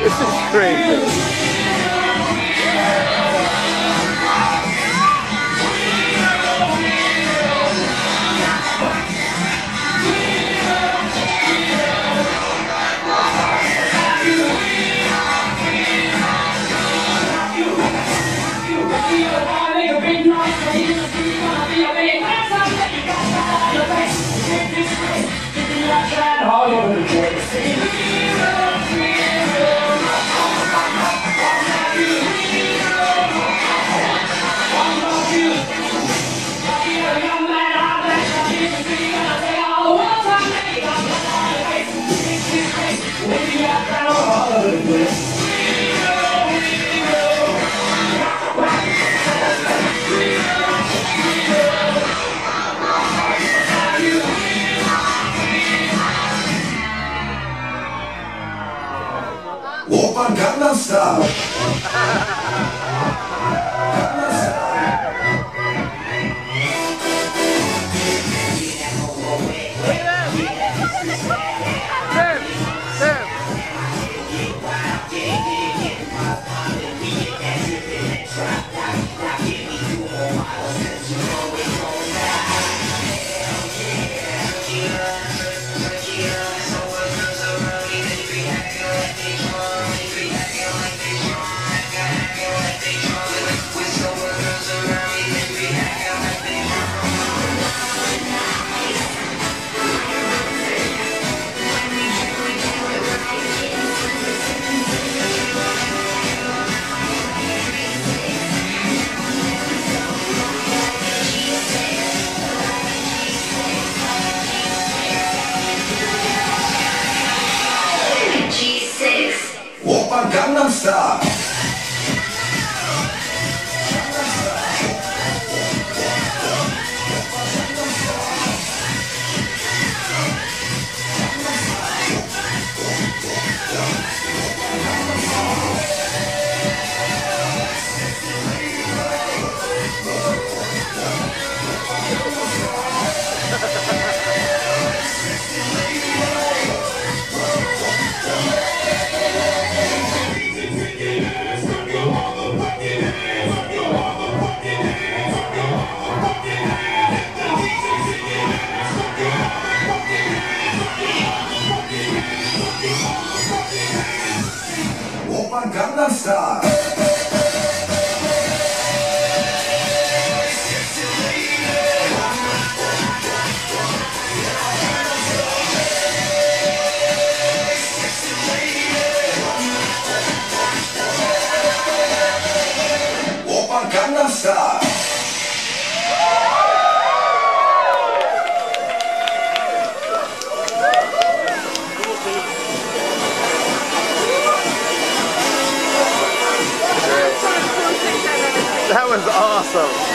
This is crazy. All over the place. don't stop. on Gangnam Style. Gangnam star. That was awesome.